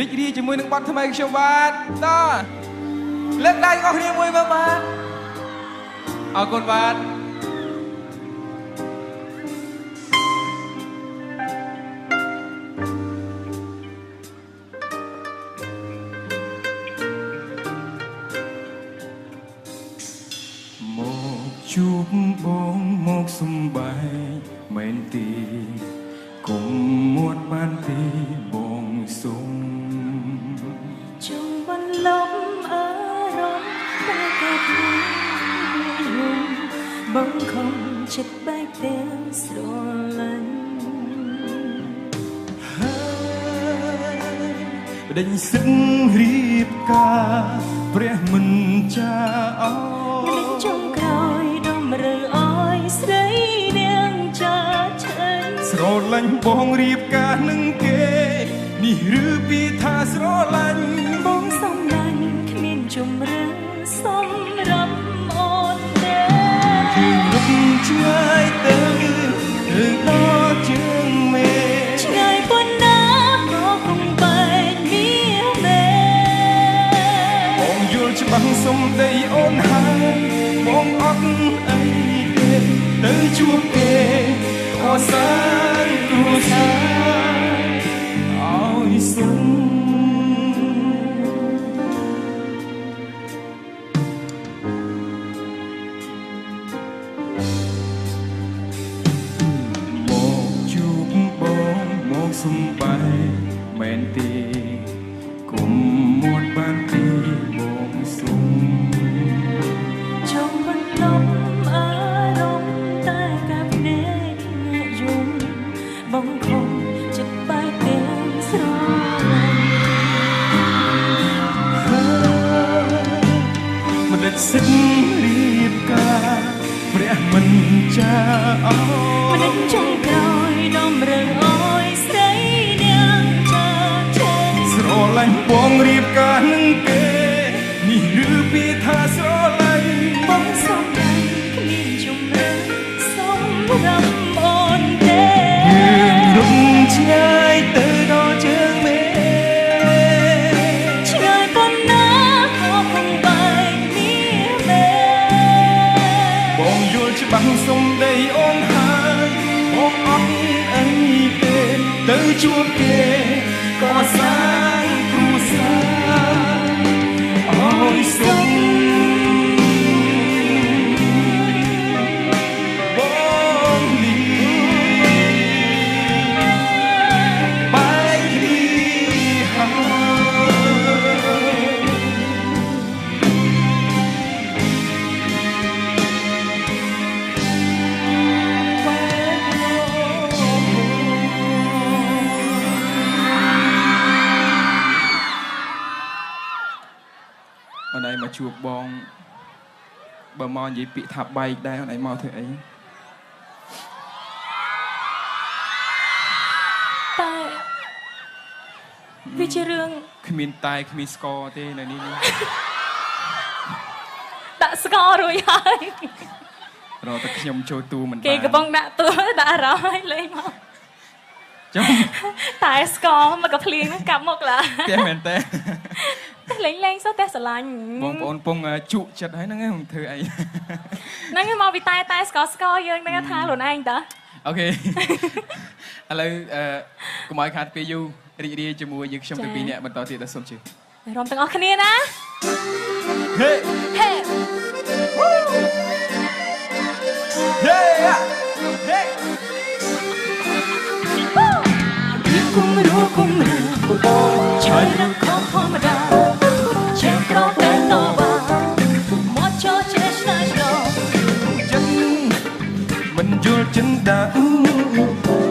រីករាយជាមួយនឹងបទថ្មីខ្ញុំបាទតលើកដៃអស់គ្នាមួយមកបាទអរគុណបាទមកជួបបងមកសំបែកមែនទីគុំមួតបានទីបងសុំ បង្ខំចិត្តបែកទាំងស្រលាញ់ហើយបដិញសឹករៀបការព្រះមិនចាអោមិនដឹងចុងក្រោយដំរើអើយស្រីនាងចាឆេញស្រឡាញ់បងរៀបការនឹងគេ នេះឬពីថាស្រ ស់សុំដីអូនហើយបងអត់អីទេទៅជួបគេអសានគ្រួសារ សិនរៀបការព្រះមិនចាអោ ទៅជួបគេ ជួបបងបើមកនិយាយពាក្យថាបែកដែរអូនឯងមកធ្វើអីតែវាជារឿងគ្មានតែគ្មានស្គរទេនៅនេះនេះដាក់ស្កររួចហើយរកតែខ្ញុំចូលទូមិនបានគេកំពុងដាក់ទួដាក់អារម្មណ៍ឲ្យលេងមកចុះតែស្ករមកកាភ្លៀងហ្នឹងកាប់មកឡាផ្ទះមែនតើ តែលេងលេងសោះតែស្រឡាញ់បងប្អូនពងជក់ចិត្តហើយហ្នឹងឯងខ្ញុំធ្វើអីហ្នឹងឯងមកពីតែតែស្ករស្ករយើងហ្នឹងថាខ្លួនឯងតើអូខេឥឡូវអឺកុំឲ្យខាតពេលយូររីករាយជាមួយយើងខ្ញុំចា៎ទៅពីរនាក់បន្តទៀតដល់សូមជឿរំទាំងអស់គ្នាណាហេហេហេហេគុំរੂគុំរា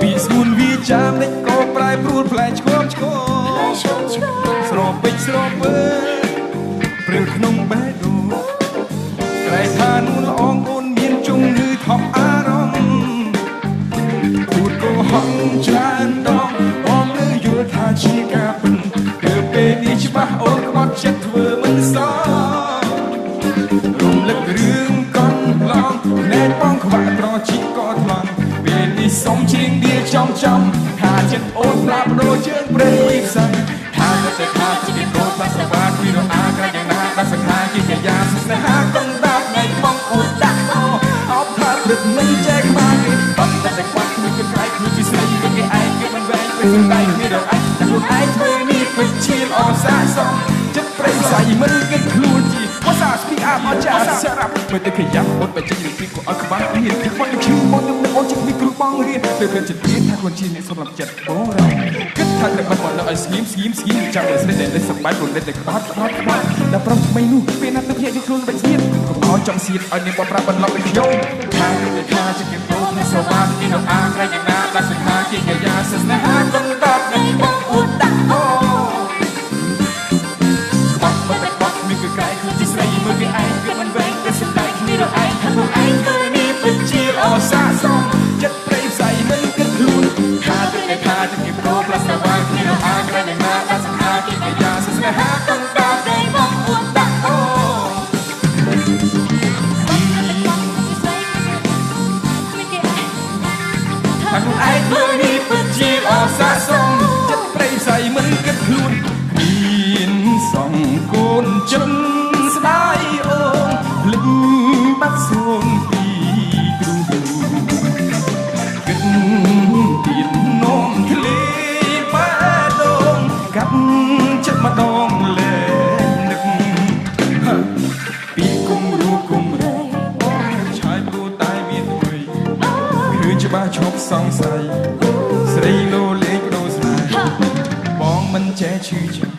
ពីស្ងួនវាចាមនេះក៏ប្រែប្រួលផ្លែឆ្គមឆ្គមតែឈប់ឆ្ងាយស្រពេចស្រពើព្រិលក្នុងបេះដូងក្រែថានួនល្អងអូនមានជំងឺថប់អារម្មណ៍ពូតក៏ហក់ច្រើនដង ចំថាចិត្តអូនផ្លាប់ដូចជើងព្រៃផ្សេងថាទៅថាចិត្តអូនផ្លាស់ស្វាពីរអាក្រយ៉ាងណាដល់សង្ហាជាយ៉ាសស្នេហាកងដាប់នៃបងអូនដាក់អូអបថាព្រឹកមិនចែកបានទេបងតែតែខ្វះគ្មានក្រៃគ្មានជាស្រីគឺគេឯងគឺមិនវែងពេលសម្ដែងគ្នាដល់ឯងតែខ្លួនឯងធ្វើនេះពិតជាល្អសាកសោះចិត្តព្រៃផ្សៃមិនគិតខ្លួនជាភាសាស្ពីអាមកចាស់សារ៉ាប់មើលទៅខយ៉ាអូនបើចិត្តនឹងពីក៏អត់ខ្វះ បងរៀនពេលពេលចិត្តរៀនថាខ្លួនជាអ្នកសម្រាប់ចិត្តបងរគិតថាត្រូវបាត់មកនៅឲ្យស្ងៀមស្ងៀមស្ងៀមចាំតែស្រីដែលលេសសម្បែកខ្លួនលេតែក្បត់ក្បត់ក្បត់ដល់ប្រុសថ្មីនោះពេលណាត់ទៅភ្នាក់យកខ្លួនបែកស្ងៀមកុំឲ្យចំសៀតឲ្យនាងបងប្រាប់បន្លប់ពីខ្ញុំថាទៅថាជាគេប្រុសនេះសវ៉ាទីនោះអាក្រៃយ៉ាងណាដាច់សង្ហាជាកាយាសស្នេហាកំដប់នៃបងអួត ស់ឈប់សង្ស័យស្រីលោលេងបដូរស្នេហ៍បងមិនចេះឈឺចាប់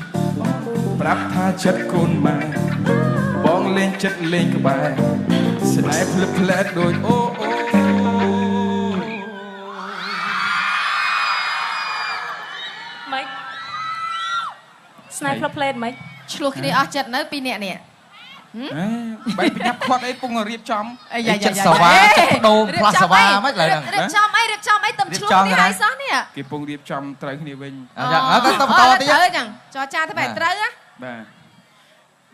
ប្រាប់ថាចិត្តកូនម៉ែបងលេងចិត្តលេងក្បែរស្នេហ៍ភ្លឹបភ្លែតដូចអូអូម៉េចស្នៃផ្លុកផ្លេតម៉េចឆ្លោះគ្នាអស់ចិត្តនៅពីរនាក់នេះអេបែកប្រញាប់ខាត់អីពងរៀបចំអាយ៉ាចិត្តសវ៉ាចិត្តបដូរផ្លាស់សវ៉ាមិនឡើយហ្នឹងរៀបចំអីរៀបចំអី ទំឆ្លោះគ្នាហើយសោះនេះគេពងរៀបចំត្រូវគ្នាវិញអញ្ចឹងហើយក៏ទៅបន្តទៀតត្រូវចឹងចរចាទៅបែបត្រូវណាបាទ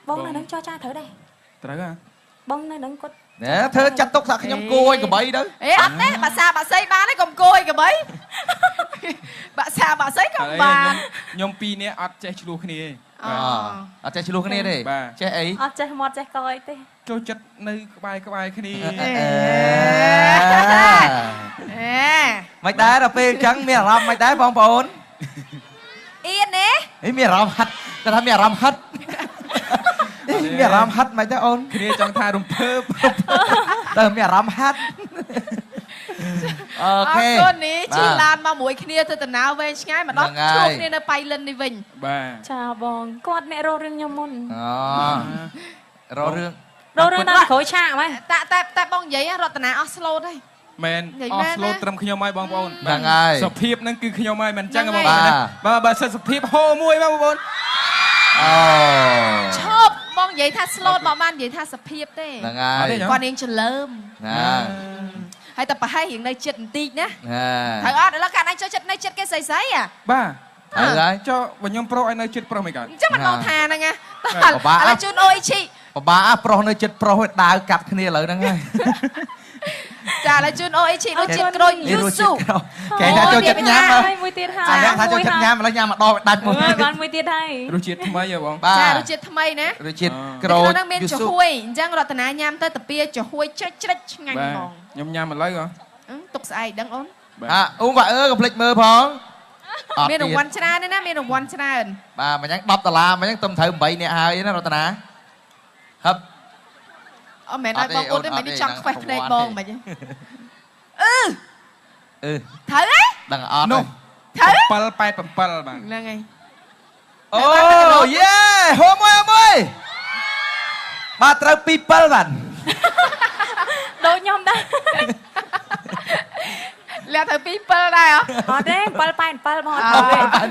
បងនៅនឹងចរចាត្រូវដែរត្រូវហ៎បងនៅនឹងគាត់ណែធ្វើចាត់ទុកថាខ្ញុំគួរឲ្យកបីទៅអេអត់ទេបាសាបាសីបានទេកុំគួយកបីបាសាបាសីក៏បានខ្ញុំពីរនាក់អត់ចេះឆ្លោះគ្នាទេអូអត់ចេះឆ្លោះគ្នាទេបាទចេះអីអត់ចេះមាត់ចេះកអីទេចូលចិត្តនៅក្បែរក្បែរគ្នាអេអេ មិនដែរដល់ពេលអញ្ចឹងមានអារម្មណ៍មិនដែរបងប្អូនអៀនទេអីមានអារម្មណ៍ហិតគាត់ថាមានអារម្មណ៍ហិតអីមានអារម្មណ៍ហិតមិនដែរអូនគ្នាចង់ថារំភើបតើមានអារម្មណ៍ហិតអូអរខេគុណនេះជិះបាទឡានមកមួយគ្នាទៅដំណើរវែងឆ្ងាយមកដល់ហ្នឹងហើយជួបគ្នានៅបៃលិននេះវិញបាទចាបងគាត់អ្នករករឿងខ្ញុំមុនអូរករឿងរករឿងដល់ក្រួយឆាកហ្មងតែតែតែបងនិយាយរតនាអស់ស្លូតហើយ មែននិយាយអមែស់នស្លូតណាត្រឹមខ្ញុំហើយបងប្អូនហ្នឹងហើយសភាពហ្នឹងគឺខ្ញុំហើយមិនអញ្ចឹងហ្នឹងបងហើយប្អូនណាបាទបើសិនសភាពហូរមួយបងប្អូនអូឈប់បងនិយាយថាស្លូតមកបាននិយាយថាសភាពទេហ្នឹងហើយអត់ទេគាត់នាងចលើមណាហើយតែប្រហែលរៀងនៅចិត្តបន្តិចណាណាហើយអត់ឥឡូវកាលណាចូលចិត្តនៅចិត្តគេស្អីស្អីអាបាទហើយហើយចុះបើខ្ញុំប្រុសឲ្យនៅចិត្តប្រុសមិនកើតអញ្ចឹងមិនមកថាហ្នឹងណាពិបាកឥឡូវជូនអូអ៊ីឈីពិបាកអាប្រុសនៅចិត្តប្រុសឲ្យដាវកាត់គ្នាឥឡូវហ្នឹងហើយ ចាឥឡូវជូនអូអ៊ីឈីរសជាតិក្រូចយូរសស៊ូជាតិក្រោយគេថាចូលចិត្តញ៉ាំហើហើយយមួយទៀតហើយអាអ្នកថាចូលចិត្តញ៉ាំឥឡូវញ៉ាំម្ដងដាច់មួយអើបានមួយទៀតហើយរសជាតិថ្មីហ៎បងបាចាទរសជាតិថ្មីណារសជាតិអឺក្រូចក្នុងហ្នឹងមានយូចំស៊ូហួយអញ្ចឹងរតនាញ៉ាំទៅតាពីចំហួយជ្រិចជ្រិចឆ្ងាញ់បាទហ្មងខ្ញុំញ៉ាំឥឡូវហ៎អឺទុកស្អែកដឹងអូនបាទអាអ៊ូបាអឺកុំភ្លេចមើលផងអត់មានរង្វាទៀតន់ច្រើនទេណាមានរង្វាន់ច្រើនបាទមិនយ៉ាង10ដុល្លារមិនយ៉ាងទៅត្រូវ8នាក់ហើយណារតនាហឹប អត់មែនអឲ្យត់ទេបងអូនទេអូនមិនអត់ទេចង់ខ្វេះហ្នឹងភ្នែករង្វាន់បងទេមិនអីអឺត្រូវហ៎ដឹងអត់នោះត្រូវ787បាទហ្នឹងហើយអូយេហូមួយហូមួយបាទត្រូវ2 7បាទដូចខ្ញុំដែរលះទៅពី7ដែរហ៎អត់ទេ787បងអត់អត្រូវទេ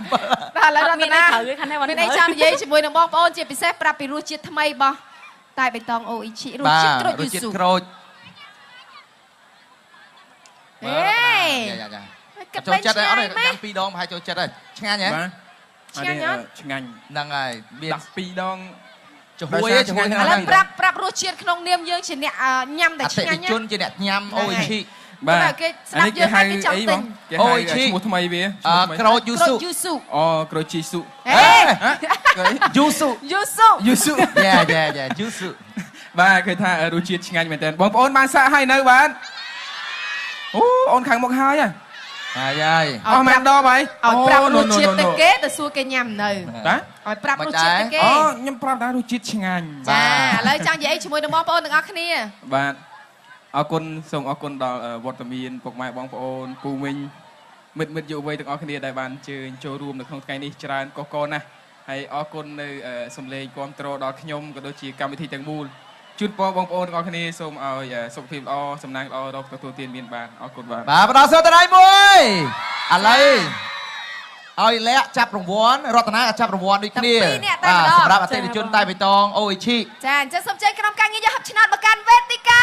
ដល់ឥឡូវរមានតអីនាត្រូវទេខាងនេះមិនមានអីចង់និយាយជាមួយនឹងបងប្អូនជាពិសេសប្រាប់ពីរសជាតិថ្មីរបស់ តែបៃតងអូអ៊ីឈីរសបាទជាតិក្រូចរយូសជាតិស៊ូក្រូចហេយ៉ាយ៉ាយ៉ាគិតចូលវិញចិត្តហើយអត់ទេឆ្ងាយញ៉ាំពីរដងប្រហែលចូលចិត្តហើយឆ្ងាញ់ហ៎បាទឆ្ងាញ់អត់ឆ្ងាញ់ហ្នឹងហើយមានដាក់ពីរដងចំហួយដោយសារចំហួយឆ្ងាខាញ់ងឥឡូហ្នឹងវប្រាប់ប្រាប់រសជាតិក្នុងនាមយើងជាអ្នកអឺញ៉ាំតែអឆ្តិងាថិញ់ជនណាជាអ្នកញ៉ាំហ្នឹងអូហើយអ៊ីឈី បាទគេស្ដាប់យើងហើយគេចង់ទិញគេអូហៅយឈីឈ្មោះថ្មីវាឈ្អឺមោះថ្មីក្រូចយូក្រូស៊ូចយូស៊ូអូក្រូចជីស៊ូហេយូស៊ូយូស៊ូយូស៊ូយ៉ាយ៉ាយ៉ាយូស៊ូបាទគេថារសជាតិឆ្ងាញ់មែនតើបងប្អូនបានសាកហើយនៅបាទអូអូនខាងមុខហើយហ៎ហើយហើយអស់មែនដបហើយឲ្យប្រាប់រអូសជាតិ no, no, ទៅ no. គេទៅសួរគេញ៉ាំនៅតាឲ្យប្រាប់រសជាតិទៅគេអូខ្ញុំប្រាប់ថារសជាតិឆ្ងាញ់ចាឥឡូវចង់និយាយអីជាមួយនឹងបងប្អូនទាំងអស់គ្នាបាទ អរគុណសូមអរគុណដល់អឺវត្តមានពុកម៉ែបងប្អូនពូមីងមិត្តមិត្តយុវវ័យទាំងអស់គ្នាដែលបានអញ្ជើញចូលរួមនៅក្នុងថ្ងៃនេះច្រើនកកកណាស់ហើយអរគុណនៅអឺសំឡេងគ្រប់គ្រងដល់ខ្ញុំក៏ដូចជាកម្មវិធីទាំងមូលជូនពរបងប្អូនទាំងអស់គ្នាសូមឲ្យអឺសុខភាពល្អសំណាងល្អរកទទួលទានមានបានអរគុណបាទបាទបន្តសួរតដៃមួយឥឡូវ ឲ្យលក្ខចាប់រង្វាន់រតនាក៏ចាប់រង្វាន់ដូចគ្នាទាំងពីរនាក់តែម្ដងសម្រាប់អតិថិជនតែបៃតងអូអេឈីចាអញ្ចឹងសូមជ័យក្រុមការងារយកហັບឆ្នោតមកកាន់វេទិកា